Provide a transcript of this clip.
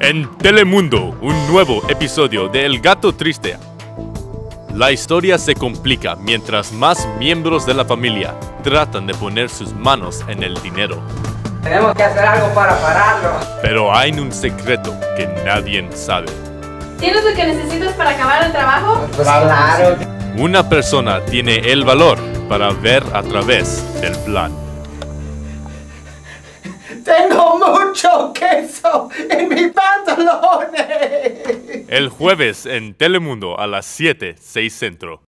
En Telemundo, un nuevo episodio de El Gato Triste. La historia se complica mientras más miembros de la familia tratan de poner sus manos en el dinero. Tenemos que hacer algo para pararlo. Pero hay un secreto que nadie sabe. ¿Tienes lo que necesitas para acabar el trabajo? Pues claro. Una persona tiene el valor para ver a través del plan. Tengo mucho queso en mis pantalones. El jueves en Telemundo a las 7, 6 centro.